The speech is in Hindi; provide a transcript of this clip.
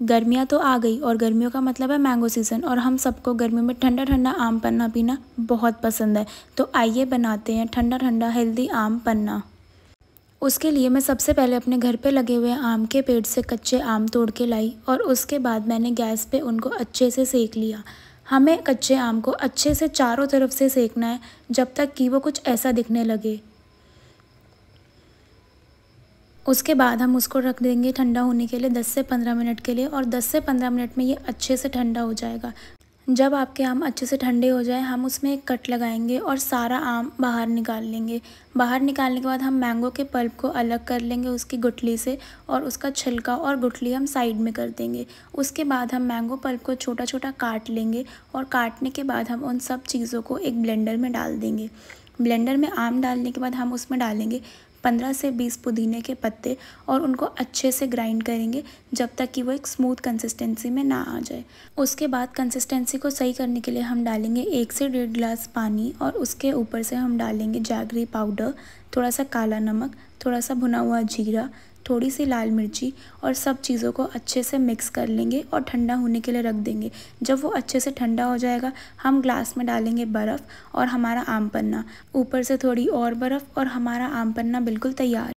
गर्मियाँ तो आ गई और गर्मियों का मतलब है मैंगो सीज़न और हम सबको गर्मियों में ठंडा ठंडा आम पन्ना पीना बहुत पसंद है। तो आइए बनाते हैं ठंडा ठंडा हेल्दी आम पन्ना। उसके लिए मैं सबसे पहले अपने घर पे लगे हुए आम के पेड़ से कच्चे आम तोड़ के लाई और उसके बाद मैंने गैस पे उनको अच्छे से सेक लिया। हमें कच्चे आम को अच्छे से चारों तरफ़ से सेकना है जब तक कि वो कुछ ऐसा दिखने लगे। उसके बाद हम उसको रख देंगे ठंडा होने के लिए 10 से 15 मिनट के लिए और 10 से 15 मिनट में ये अच्छे से ठंडा हो जाएगा। जब आपके आम अच्छे से ठंडे हो जाए, हम उसमें एक कट लगाएँगे और सारा आम बाहर निकाल लेंगे। बाहर निकालने के बाद हम मैंगो के पल्प को अलग कर लेंगे उसकी गुठली से और उसका छिलका और गुठली हम साइड में कर देंगे। उसके बाद हम मैंगो पल्प को छोटा छोटा काट लेंगे और काटने के बाद हम उन सब चीज़ों को एक ब्लेंडर में डाल देंगे। ब्लेंडर में आम डालने के बाद हम उसमें डालेंगे पंद्रह से बीस पुदीने के पत्ते और उनको अच्छे से ग्राइंड करेंगे जब तक कि वो एक स्मूथ कंसिस्टेंसी में ना आ जाए। उसके बाद कंसिस्टेंसी को सही करने के लिए हम डालेंगे एक से डेढ़ गिलास पानी और उसके ऊपर से हम डालेंगे जागरी पाउडर, थोड़ा सा काला नमक, थोड़ा सा भुना हुआ जीरा थोड़ी सी लाल मिर्ची और सब चीज़ों को अच्छे से मिक्स कर लेंगे और ठंडा होने के लिए रख देंगे। जब वो अच्छे से ठंडा हो जाएगा, हम ग्लास में डालेंगे बर्फ़ और हमारा आम पन्ना। ऊपर से थोड़ी और बर्फ़ और हमारा आम पन्ना बिल्कुल तैयार